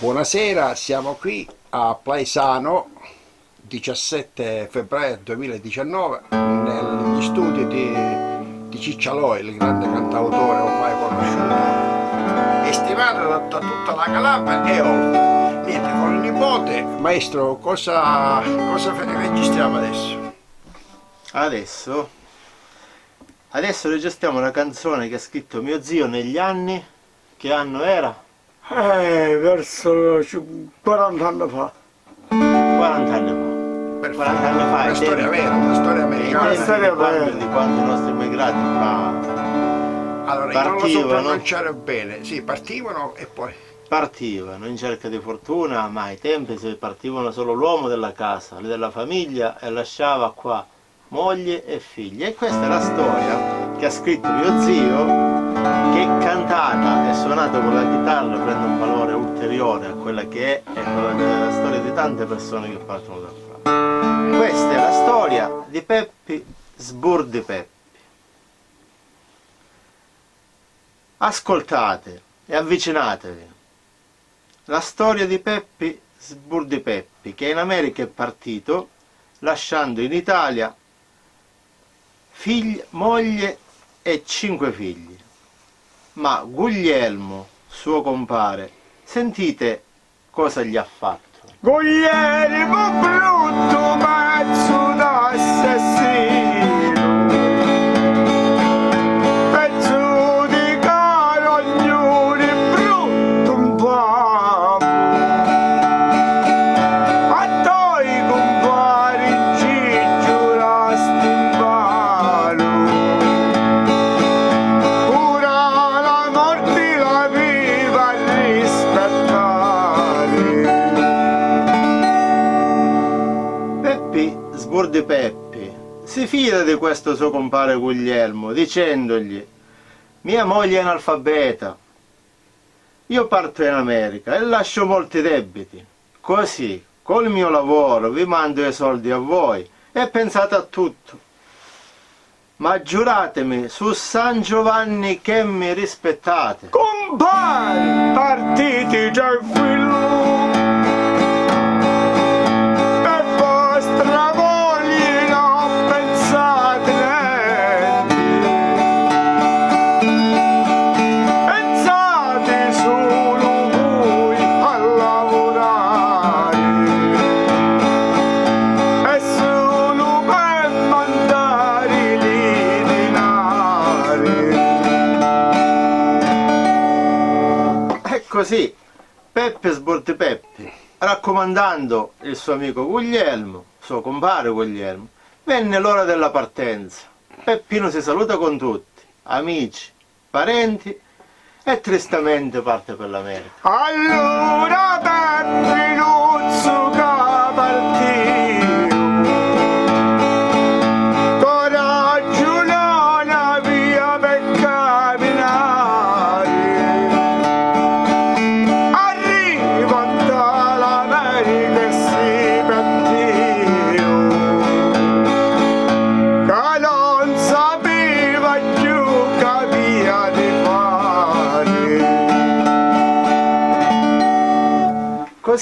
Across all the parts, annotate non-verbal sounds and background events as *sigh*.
Buonasera, siamo qui a Plaisano, 17 febbraio 2019, negli studi di, di Ciccialoi, il grande cantautore ormai conosciuto e stimato da, da tutta la Calabria e oltre. Niente, con il nipote, maestro, cosa, cosa registriamo adesso? Adesso? Adesso registriamo una canzone che ha scritto mio zio negli anni, che anno era? Eh, verso 40 anni fa. 40 anni fa. Per 40 anni fa. Una storia vera, una storia americana. Una storia vera. Di quando i nostri immigrati qua allora, partivano. io non lo so pronunciare bene. Sì, partivano e poi... Partivano in cerca di fortuna, ma ai tempi si partivano solo l'uomo della casa, della famiglia e lasciava qua moglie e figli. E questa è la storia che ha scritto mio zio che cantata e suonata con la chitarra prende un valore ulteriore a quella che è e quella che è la storia di tante persone che partono da qua. Questa è la storia di Peppi Sburdi Peppi. Ascoltate e avvicinatevi. La storia di Peppi Sburdi Peppi che in America è partito lasciando in Italia figli, moglie e cinque figli ma Guglielmo, suo compare, sentite cosa gli ha fatto. Guglielmo brutto fida di questo suo compare Guglielmo dicendogli mia moglie è analfabeta. Io parto in America e lascio molti debiti. Così col mio lavoro vi mando i soldi a voi. E pensate a tutto. Ma giuratemi su San che mi rispettate. Compare! Partiti tranquillo così Peppe Sborti Peppe, raccomandando il suo amico Guglielmo, suo compare Guglielmo, venne l'ora della partenza. Peppino si saluta con tutti, amici, parenti, e tristemente parte per l'America. Allora Peppino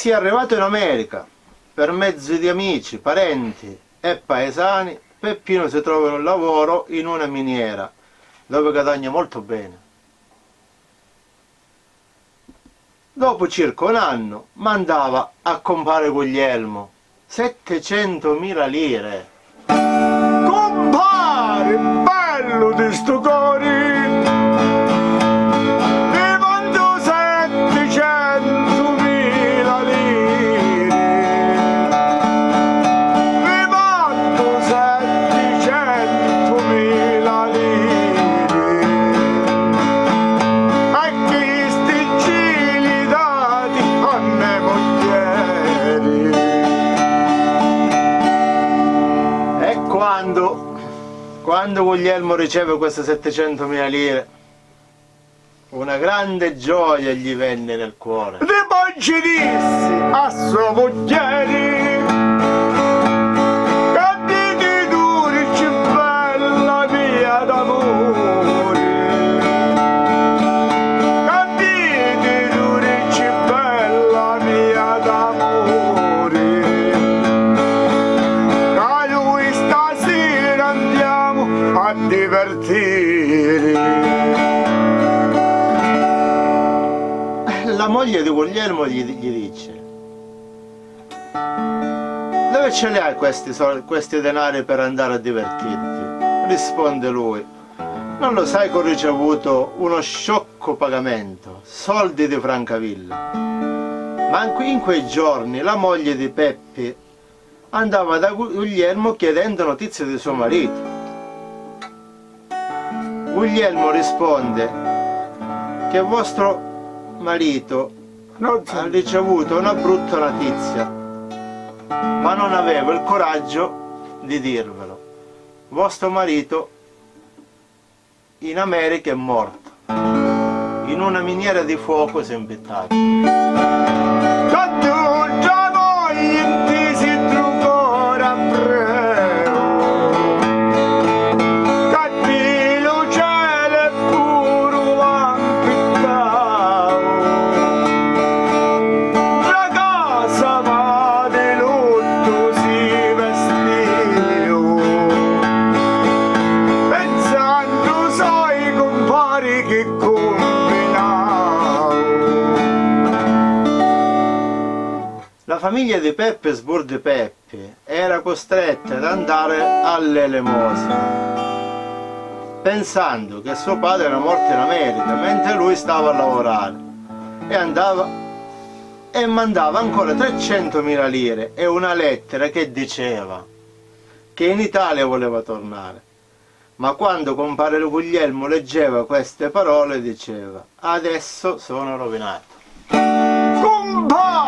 È arrivato in America, per mezzo di amici, parenti e paesani, Peppino si trova un lavoro in una miniera, dove guadagna molto bene. Dopo circa un anno mandava a compare Guglielmo 700.000 lire. Quando Guglielmo riceve queste 700.000 lire, una grande gioia gli venne nel cuore. De poi dissi a partire. La moglie di Guglielmo gli, gli dice dove ce li hai questi, questi denari per andare a divertirti? Risponde lui non lo sai che ho ricevuto uno sciocco pagamento, soldi di Francavilla. Ma in quei giorni la moglie di Peppi andava da Guglielmo chiedendo notizie di suo marito. Guglielmo risponde che vostro marito ha ricevuto una brutta notizia, ma non aveva il coraggio di dirvelo. Vostro marito in America è morto, in una miniera di fuoco si è impittato. Famiglia di Peppe Sburdi Peppi era costretta ad andare all'elemosina pensando che suo padre era morto in America mentre lui stava a lavorare. E andava e mandava ancora 300.000 lire e una lettera che diceva che in Italia voleva tornare. Ma quando compare Guglielmo leggeva queste parole diceva adesso sono rovinato. Compare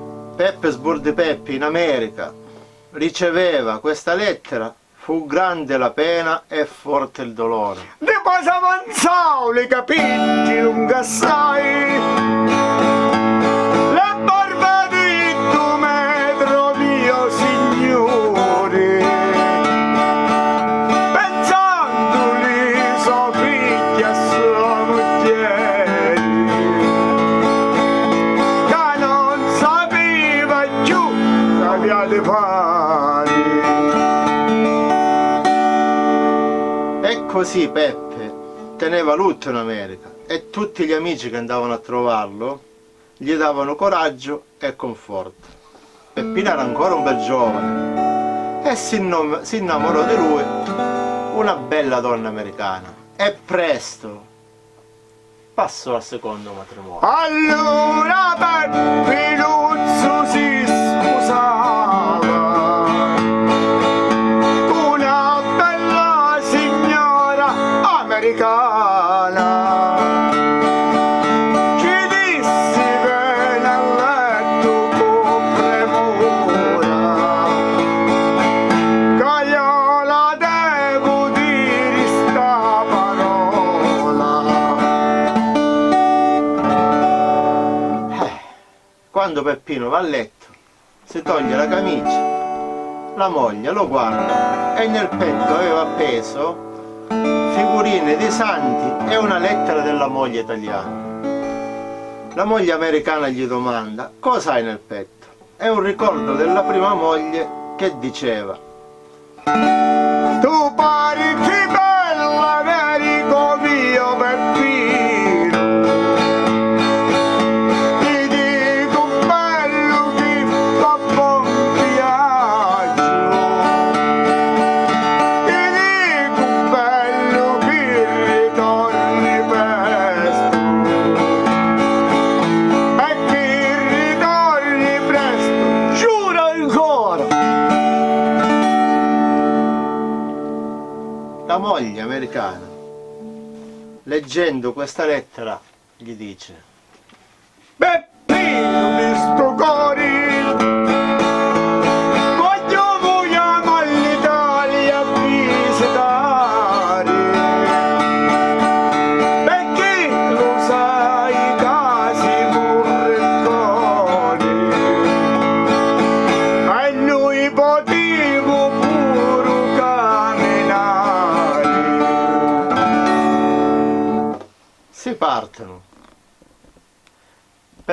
Peppesburg di Peppi in America riceveva questa lettera fu grande la pena e forte il dolore. Di cosa avanzavo le capiti lunga assai così Peppe teneva lutto in America e tutti gli amici che andavano a trovarlo gli davano coraggio e conforto. Peppino era ancora un bel giovane e si, innamorò di lui una bella donna americana e presto passò al secondo matrimonio. Allora Peppi Luzzo si quando Peppino va a letto si toglie la camicia la moglie lo guarda e nel petto aveva appeso figurine dei santi e una lettera della moglie italiana. La moglie americana gli domanda cosa hai nel petto? È un ricordo della prima moglie che diceva Tu leggendo questa lettera, gli dice Beppino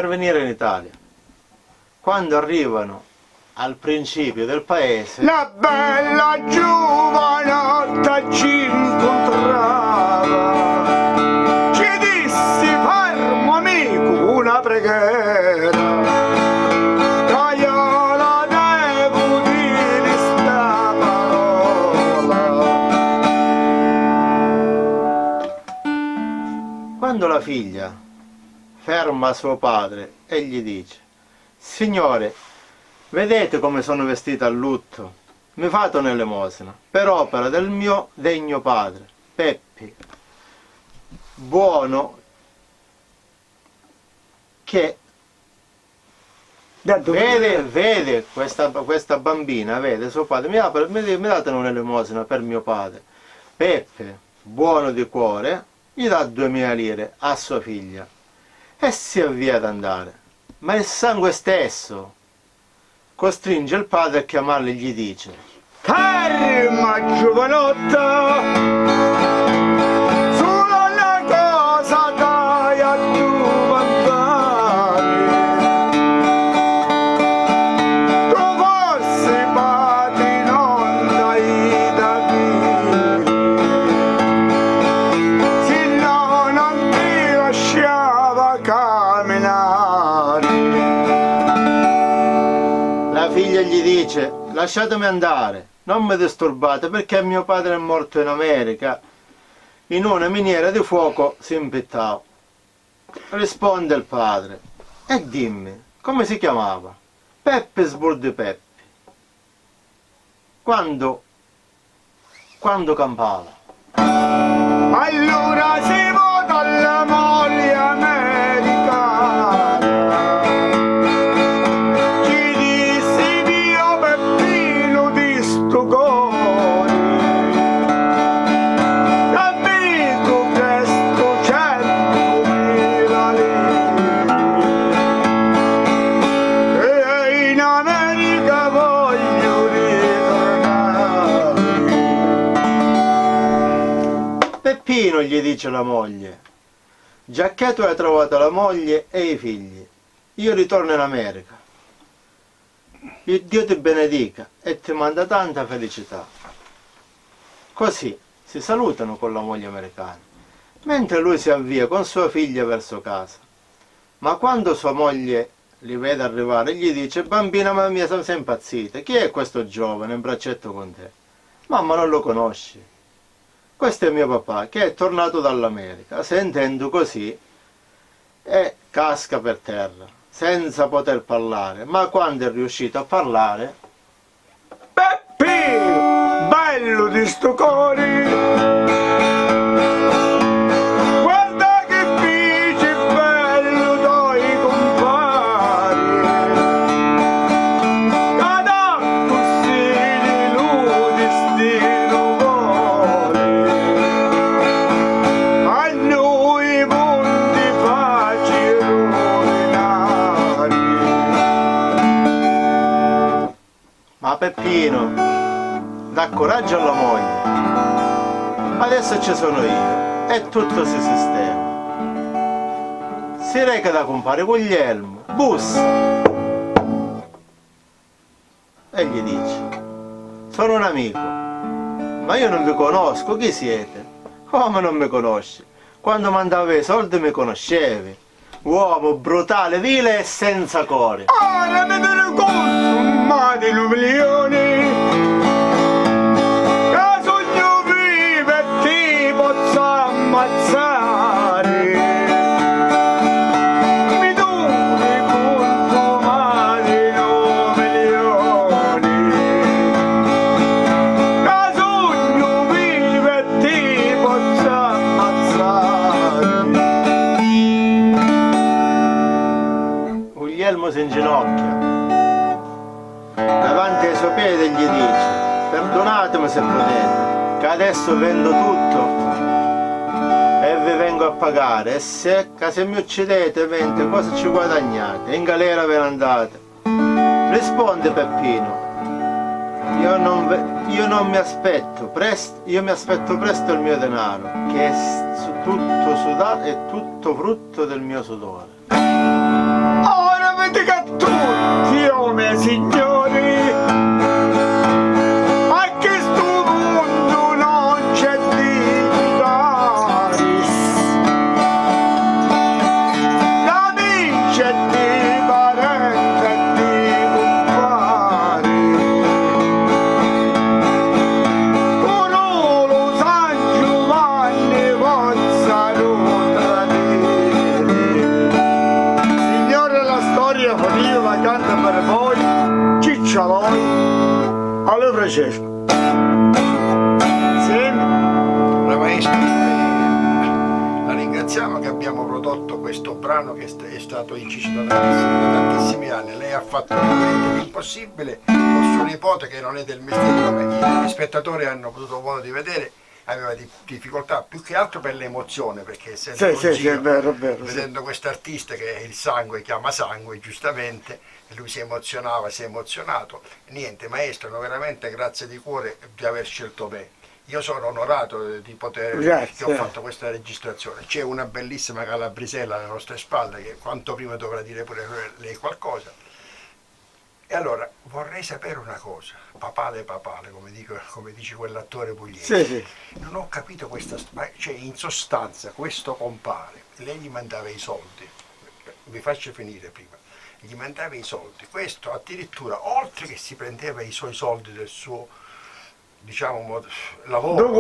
venire in Italia. Quando arrivano al principio del paese, La bella giovanotta ci incontrava, ci dissi fermo amico una preghiera, che io la devo dire sta parola. quando la figlia ferma suo padre e gli dice Signore, vedete come sono vestita a lutto? Mi fate un'elemosina per opera del mio degno padre, Peppi, buono che vede, vede questa, questa bambina, vede suo padre, mi, apre- mi, mi date un'elemosina per mio padre. Peppe, buono di cuore, gli dà 2000 lire a sua figlia e si avvia ad andare. Ma il sangue stesso costringe il padre a chiamarli e gli dice Ferma giovanotta, camminare. La figlia gli dice lasciatemi andare, non mi disturbate perché mio padre è morto in America in una miniera di fuoco si impittava. Risponde il padre e dimmi come si chiamava? Peppe Sburdi Peppi. Quando, quando campava? Allora si la moglie, tu hai trovato la moglie e i figli, io ritorno in America. Dio ti benedica e ti manda tanta felicità. Così si salutano con la moglie americana, mentre lui si avvia con sua figlia verso casa. Ma quando sua moglie li vede arrivare, gli dice, bambina mamma mia, sei impazzita, chi è questo giovane in braccetto con te? Mamma non lo conosci. Questo è mio papà che è tornato dall'America, sentendo così, e casca per terra, senza poter parlare, ma quando è riuscito a parlare, Peppi, bello di sto cuore. Dà coraggio alla moglie. Adesso ci sono io e tutto si sistema. Si reca da compare Guglielmo, bussa e gli dice: Sono un amico, ma io non vi conosco, chi siete? Come non mi conosci? Quando mandavi i soldi mi conoscevi. Uomo brutale, vile e senza cuore. Ora mi viene conto, ma adesso vendo tutto. E vi vengo a pagare. E se, se mi uccidete vente cosa ci guadagnate? In galera ve ne andate. Risponde Peppino. Io non, io non, mi aspetto presto io mi aspetto presto il mio denaro che è tutto sudato e tutto frutto del mio sudore. Oh, Ora avete cattura fiume signori! Ale Francesco. Insieme. La maestra, eh, la ringraziamo che abbiamo prodotto questo brano che è stato inciso da tantissimi, anni. Lei ha fatto l'impossibile con suo nipote che non è del mestiere, come gli spettatori hanno potuto modo di vedere, aveva di- difficoltà più che altro per l'emozione, perché essendo Sì, sì, sì, è vero, vero. sì. vedendo quest'artista che il sangue chiama sangue, giustamente, lui si emozionava, si è emozionato. Niente, maestro, veramente grazie di cuore di aver scelto me. Io sono onorato di poter Grazie. che ho fatto questa registrazione. C'è una bellissima calabrisella alle nostre spalle che quanto prima dovrà dire pure lei qualcosa. E allora vorrei sapere una cosa, papale papale, come, dico- come dice quell'attore pugliese. Sì, sì. Non ho capito questa, st- ma cioè in sostanza questo compare, lei gli mandava i soldi, vi faccio finire prima, gli mandava i soldi, questo addirittura oltre che si prendeva i suoi soldi del suo, diciamo, lavoro?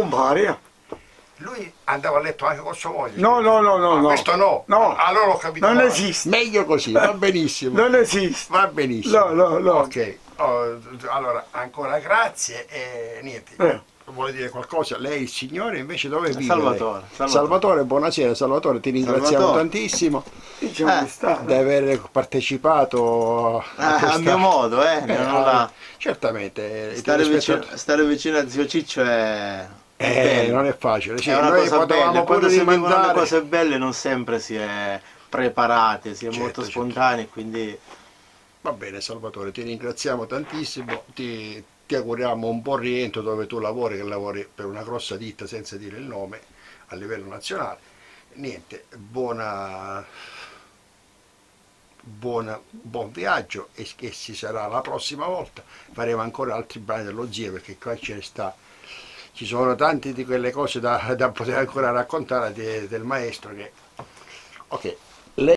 Lui andava a letto anche con sua moglie. No, no, no, no, Ah, no. Questo no, No. allora ho capito Non male. esiste. Meglio così, va *laughs* benissimo. Non esiste. Va benissimo. No, no, no. Ok, oh, allora ancora grazie e niente. Eh. Vuole dire qualcosa? Lei, il signore, invece dove vive? Salvatore? Salvatore. Salvatore, buonasera Salvatore, ti ringraziamo Salvatore. tantissimo Diciamo Eh, di stare. di aver partecipato a, Ah, a questa- mio modo, eh, Eh, non la- ah, Certamente. Stare vicino, stare vicino a zio Ciccio è, Eh, bello. non è facile. Sì, è una cosa bella. Quando si le rimandare. cose belle non sempre si è preparati, si è Certo, molto certo. spontanei, quindi Va bene Salvatore, ti ringraziamo tantissimo, ti, ti auguriamo un buon rientro dove tu lavori, che lavori per una grossa ditta senza dire il nome a livello nazionale. Niente, buona, buona- buon viaggio e che ci sarà la prossima volta. Faremo ancora altri brani dello zio perché qua ce ne sta. Ci sono tante di quelle cose da, da poter ancora raccontare di- del maestro che... Ok,